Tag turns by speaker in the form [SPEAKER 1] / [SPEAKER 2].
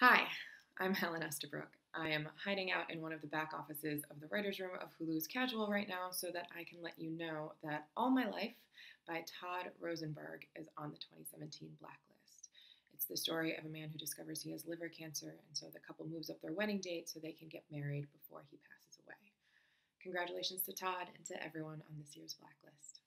[SPEAKER 1] Hi, I'm Helen Estabrook. I am hiding out in one of the back offices of the writer's room of Hulu's Casual right now so that I can let you know that All My Life by Todd Rosenberg is on the 2017 blacklist. It's the story of a man who discovers he has liver cancer, and so the couple moves up their wedding date so they can get married before he passes away. Congratulations to Todd and to everyone on this year's blacklist.